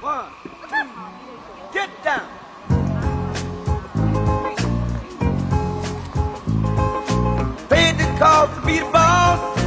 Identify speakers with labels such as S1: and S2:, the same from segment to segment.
S1: One, two, get down. To be the boss.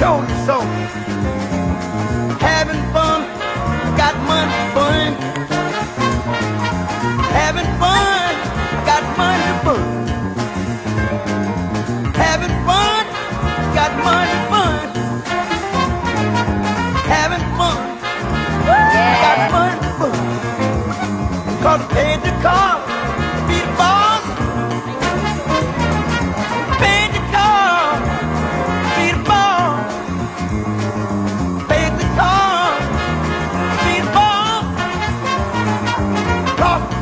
S1: told so. Having fun, got money, fun. 啊！